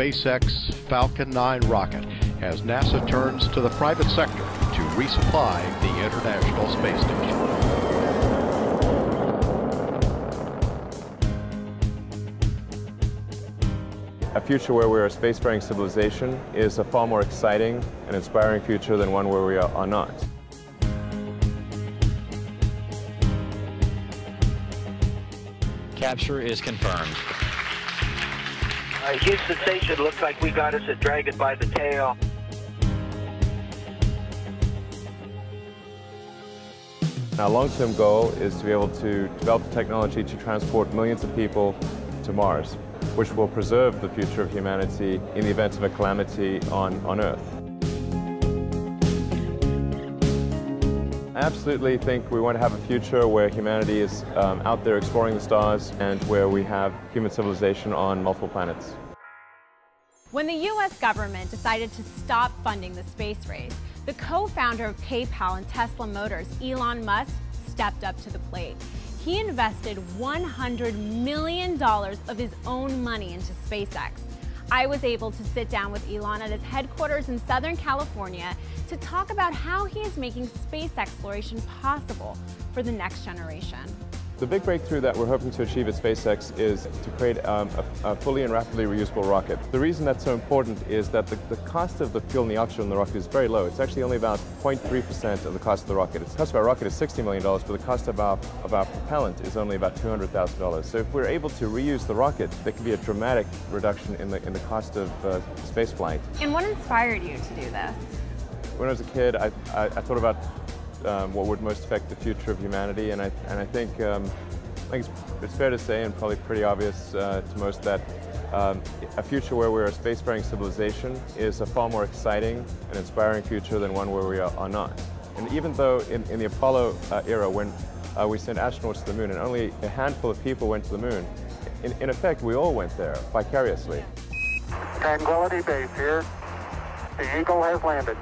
SpaceX Falcon 9 rocket as NASA turns to the private sector to resupply the International Space Station. A future where we're a spacefaring civilization is a far more exciting and inspiring future than one where we are, are not. Capture is confirmed. Uh, Houston Station looks like we got us a dragon by the tail. Our long-term goal is to be able to develop the technology to transport millions of people to Mars, which will preserve the future of humanity in the event of a calamity on, on Earth. Absolutely think we want to have a future where humanity is um, out there exploring the stars and where we have human civilization on multiple planets. When the U.S. government decided to stop funding the space race, the co-founder of PayPal and Tesla Motors, Elon Musk, stepped up to the plate. He invested $100 million of his own money into SpaceX. I was able to sit down with Elon at his headquarters in Southern California to talk about how he is making space exploration possible for the next generation. The big breakthrough that we're hoping to achieve at SpaceX is to create um, a, a, fully and rapidly reusable rocket. The reason that's so important is that the, the cost of the fuel and the oxygen in the rocket is very low. It's actually only about 0.3% of the cost of the rocket. The cost of our rocket is $60 million, but the cost of our, of our propellant is only about $200,000. So if we're able to reuse the rocket, there can be a dramatic reduction in the, in the cost of uh, space flight. And what inspired you to do this? When I was a kid, I, I, I thought about um, what would most affect the future of humanity. And I, and I think, um, I think it's, it's, fair to say and probably pretty obvious uh, to most that um, a future where we're a spacefaring civilization is a far more exciting and inspiring future than one where we are, are not. And even though in, in the Apollo uh, era when uh, we sent astronauts to the moon and only a handful of people went to the moon, in, in effect we all went there vicariously. Tranquility Base here. The Eagle has landed.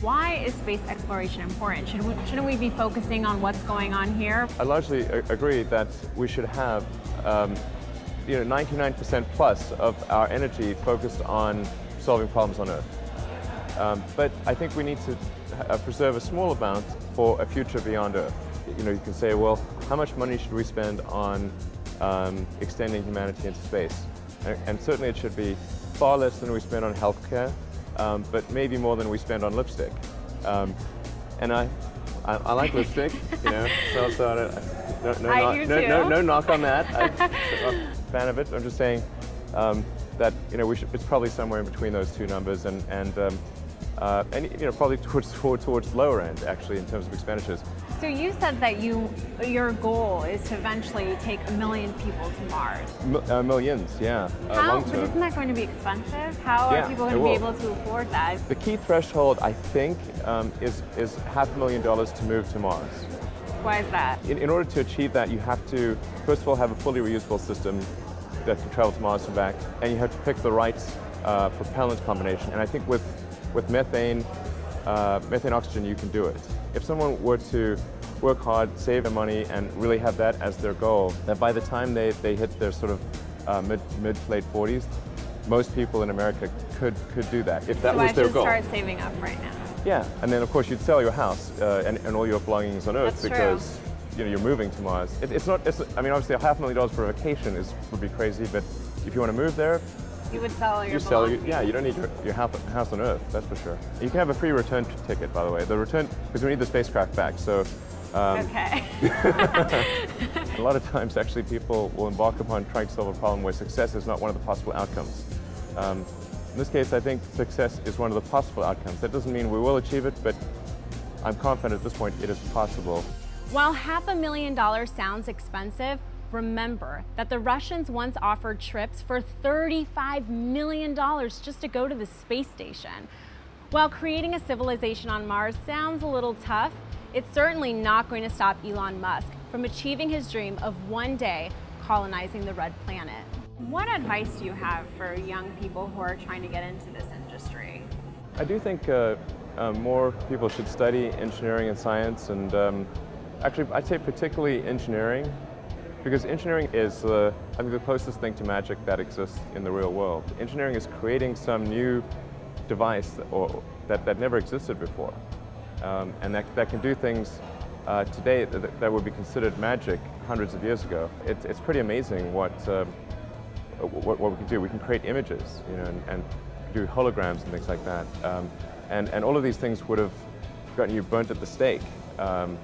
Why is space exploration important? Should we, shouldn't we be focusing on what's going on here? I largely agree that we should have um, you know, 99% plus of our energy focused on solving problems on Earth. Um, but I think we need to uh, preserve a small amount for a future beyond Earth. You know, you can say, well, how much money should we spend on um, extending humanity into space? And, and certainly it should be far less than we spend on healthcare, um, but maybe more than we spend on lipstick. Um, and I, I, I, like lipstick, you know, so, so no, no, I knock, no, no, no, knock on that. I, am a fan of it. I'm just saying um, that, you know, we should, it's probably somewhere in between those two numbers and, and, um, uh, and you know, probably towards, towards, towards lower end, actually, in terms of expenditures. So you said that you, your goal is to eventually take a million people to Mars. M uh, millions, yeah. How, uh, but isn't that going to be expensive? How yeah, are people going to be able to afford that? The key threshold, I think, um, is, is half a million dollars to move to Mars. Why is that? In, in order to achieve that, you have to, first of all, have a fully reusable system that can travel to Mars and back, and you have to pick the right uh, propellant combination. And I think with, with methane, uh, methane oxygen, you can do it. If someone were to work hard, save their money, and really have that as their goal, that by the time they, they hit their sort of uh, mid, mid to late 40s, most people in America could, could do that, if that so was I their should start saving up right now. Yeah, and then of course you'd sell your house uh, and, and all your belongings on Earth That's because you know you're moving to Mars. It, it's not. It's, I mean, obviously, a half million dollars for a vacation is would be crazy, but if you want to move there, You would sell your you sell. Your, belongings. yeah, you don't need your, your house, house on Earth. That's for sure. You can have a free return ticket, by the way. The return because we need the spacecraft back. So. Um, Okay. a lot of times, actually, people will embark upon trying to solve a problem where success is not one of the possible outcomes. Um, in this case, I think success is one of the possible outcomes. That doesn't mean we will achieve it, but I'm confident at this point it is possible. While half a million dollars sounds expensive, remember that the Russians once offered trips for $35 million just to go to the space station. While creating a civilization on Mars sounds a little tough, it's certainly not going to stop Elon Musk from achieving his dream of one day colonizing the red planet. What advice do you have for young people who are trying to get into this industry? I do think uh, uh, more people should study engineering and science, and um, actually, I'd say particularly engineering, Because engineering is, uh, I think, the closest thing to magic that exists in the real world. Engineering is creating some new device or, that, that never existed before, um, and that, that can do things uh, today that, that, would be considered magic hundreds of years ago. It, it's pretty amazing what, um, what, what, we can do. We can create images, you know, and, and do holograms and things like that. Um, and, and all of these things would have gotten you burnt at the stake, um,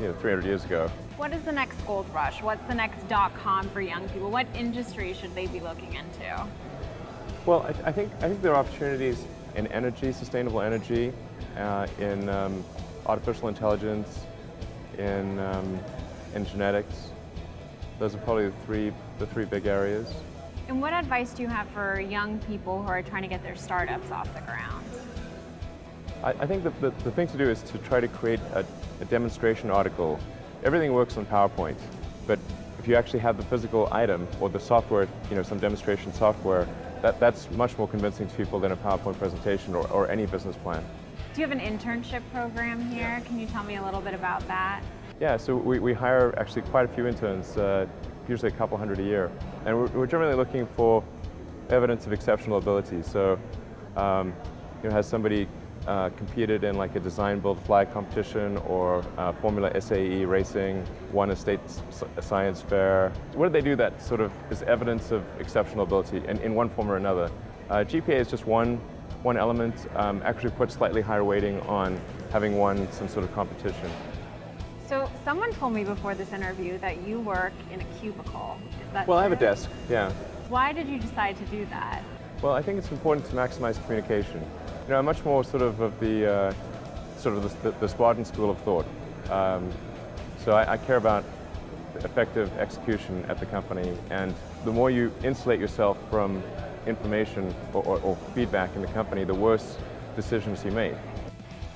you know, 300 years ago. What is the next gold rush? What's the next dot-com for young people? What industry should they be looking into? Well, I, I think, I think there are opportunities in energy, sustainable energy, uh, in um, artificial intelligence, in, um, in genetics. Those are probably the three, the three big areas. And what advice do you have for young people who are trying to get their startups off the ground? I, I think that the, the thing to do is to try to create a, a demonstration article. Everything works on PowerPoint, but if you actually have the physical item or the software, you know, some demonstration software, that, that's much more convincing to people than a PowerPoint presentation or, or any business plan. Do you have an internship program here? Can you tell me a little bit about that? Yeah, so we, we hire actually quite a few interns, uh, usually a couple hundred a year. And we're, we're generally looking for evidence of exceptional ability. So, um, you know, has somebody uh, competed in like a design build fly competition or uh, Formula SAE racing, won a state science fair. What do they do that sort of is evidence of exceptional ability in, in one form or another? Uh, GPA is just one, one element, um, actually puts slightly higher weighting on having won some sort of competition. So someone told me before this interview that you work in a cubicle. Is that Well, true? I have a desk, yeah. Why did you decide to do that? Well, I think it's important to maximize communication. You know, much more sort of of the uh, sort of the, the, Spartan school of thought. Um, so I, I, care about effective execution at the company, and the more you insulate yourself from information or, or, or feedback in the company, the worse decisions you make.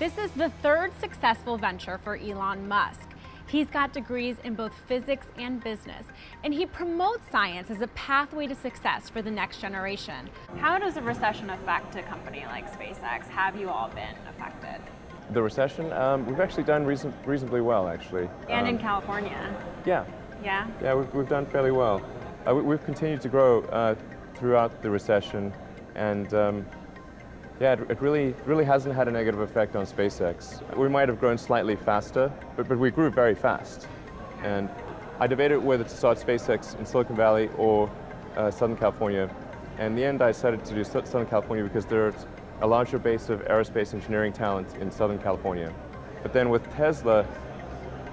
This is the third successful venture for Elon Musk. He's got degrees in both physics and business, and he promotes science as a pathway to success for the next generation. How does a recession affect a company like SpaceX? Have you all been affected? The recession? Um, we've actually done reason reasonably well, actually. And um, in California? Yeah. Yeah? Yeah, we've, we've done fairly well. Uh, we, have continued to grow uh, throughout the recession, and um, yeah, it, it, really, really hasn't had a negative effect on SpaceX. We might have grown slightly faster, but, but we grew very fast. And I debated whether to start SpaceX in Silicon Valley or uh, Southern California. And in the end, I decided to do Southern California because there's a larger base of aerospace engineering talent in Southern California. But then with Tesla,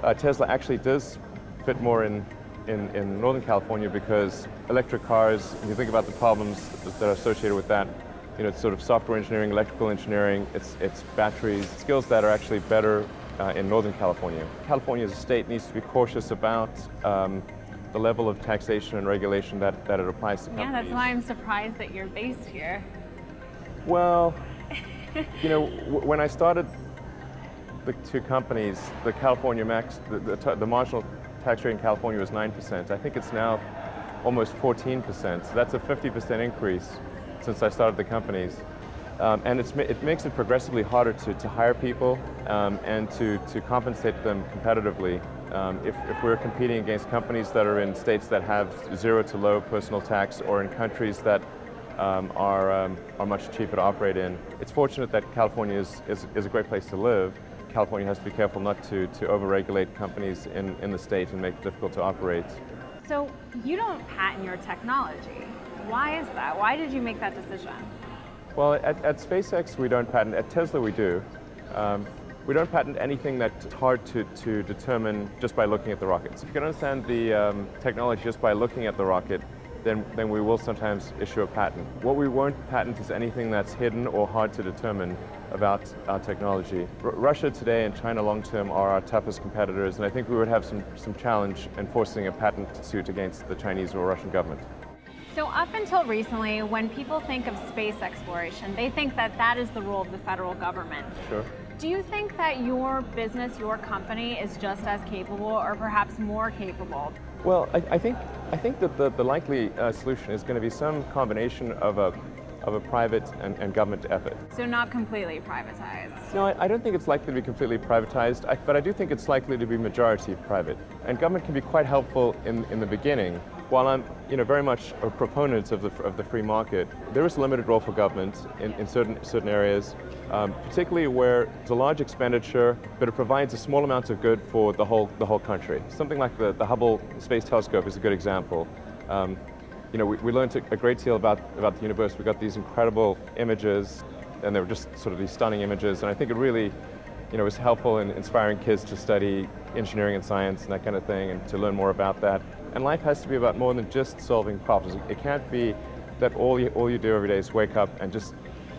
uh, Tesla actually does fit more in, in, in Northern California because electric cars, if you think about the problems that are associated with that, you know, it's sort of software engineering, electrical engineering, it's, it's batteries, skills that are actually better uh, in Northern California. California as a state needs to be cautious about um, the level of taxation and regulation that, that it applies to companies. Yeah, that's why I'm surprised that you're based here. Well, you know, when I started the two companies, the California max, the, the, the marginal tax rate in California was 9%. I think it's now almost 14%. So that's a 50% increase since I started the companies. Um, and it makes it progressively harder to, to hire people um, and to, to compensate them competitively. Um, if, if, we're competing against companies that are in states that have zero to low personal tax or in countries that um, are, um, are much cheaper to operate in, it's fortunate that California is, is, is, a great place to live. California has to be careful not to, to overregulate companies in, in the state and make it difficult to operate. So you don't patent your technology. Why is that? Why did you make that decision? Well, at, at SpaceX we don't patent. At Tesla we do. Um, we don't patent anything that's hard to, to determine just by looking at the rockets. If you can understand the um, technology just by looking at the rocket, then, then we will sometimes issue a patent. What we won't patent is anything that's hidden or hard to determine about our technology. R Russia today and China long term are our toughest competitors, and I think we would have some, some challenge enforcing a patent suit against the Chinese or Russian government. So up until recently, when people think of space exploration, they think that that is the role of the federal government. Sure. Do you think that your business, your company, is just as capable or perhaps more capable? Well, I, I think, I think that the, the likely uh, solution is going to be some combination of a, of a private and, and government effort. So not completely privatized. No, I, I, don't think it's likely to be completely privatized, I, but I do think it's likely to be majority private. And government can be quite helpful in, in the beginning. While I'm you know, very much a proponent of the, of the free market, there is a limited role for government in, in certain, certain areas, um, particularly where it's a large expenditure, but it provides a small amount of good for the whole, the whole country. Something like the, the Hubble Space Telescope is a good example. Um, you know, we, we learned a great deal about, about the universe. We got these incredible images, and they were just sort of these stunning images, and I think it really you know, was helpful in inspiring kids to study engineering and science and that kind of thing, and to learn more about that. And life has to be about more than just solving problems. It can't be that all you, all you do every day is wake up and just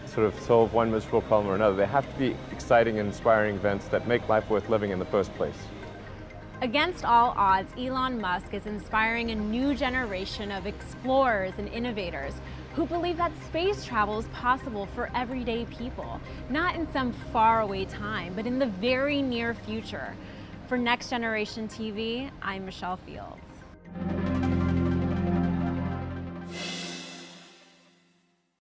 sort of solve one miserable problem or another. There have to be exciting and inspiring events that make life worth living in the first place. Against all odds, Elon Musk is inspiring a new generation of explorers and innovators who believe that space travel is possible for everyday people, not in some faraway time, but in the very near future. For Next Generation TV, I'm Michelle Thank you.